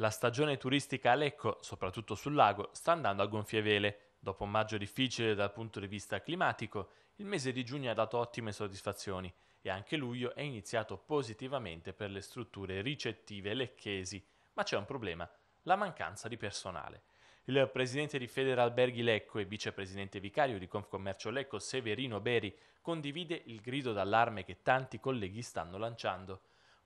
La stagione turistica a Lecco, soprattutto sul lago, sta andando a gonfie vele. Dopo un maggio difficile dal punto di vista climatico, il mese di giugno ha dato ottime soddisfazioni e anche luglio è iniziato positivamente per le strutture ricettive lecchesi, ma c'è un problema, la mancanza di personale. Il presidente di Federalberghi Lecco e vicepresidente vicario di Confcommercio Lecco Severino Beri condivide il grido d'allarme che tanti colleghi stanno lanciando.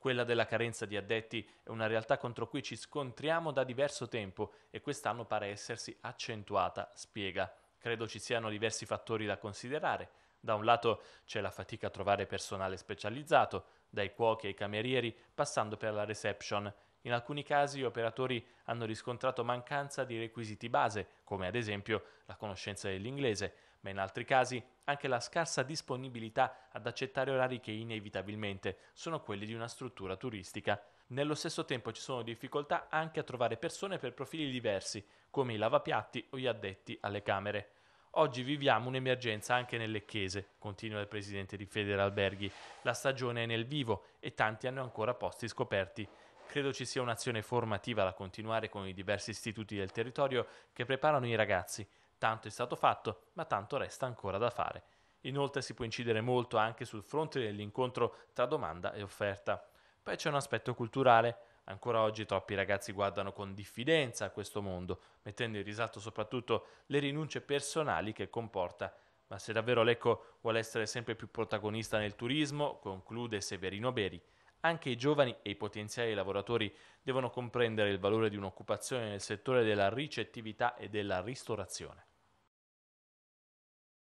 Quella della carenza di addetti è una realtà contro cui ci scontriamo da diverso tempo e quest'anno pare essersi accentuata, spiega. Credo ci siano diversi fattori da considerare. Da un lato c'è la fatica a trovare personale specializzato, dai cuochi ai camerieri, passando per la reception. In alcuni casi gli operatori hanno riscontrato mancanza di requisiti base, come ad esempio la conoscenza dell'inglese, ma in altri casi anche la scarsa disponibilità ad accettare orari che inevitabilmente sono quelli di una struttura turistica. Nello stesso tempo ci sono difficoltà anche a trovare persone per profili diversi, come i lavapiatti o gli addetti alle camere. Oggi viviamo un'emergenza anche nelle chiese, continua il presidente di Federalberghi. La stagione è nel vivo e tanti hanno ancora posti scoperti. Credo ci sia un'azione formativa da continuare con i diversi istituti del territorio che preparano i ragazzi Tanto è stato fatto, ma tanto resta ancora da fare. Inoltre si può incidere molto anche sul fronte dell'incontro tra domanda e offerta. Poi c'è un aspetto culturale. Ancora oggi troppi ragazzi guardano con diffidenza a questo mondo, mettendo in risalto soprattutto le rinunce personali che comporta. Ma se davvero Lecco vuole essere sempre più protagonista nel turismo, conclude Severino Beri, anche i giovani e i potenziali lavoratori devono comprendere il valore di un'occupazione nel settore della ricettività e della ristorazione.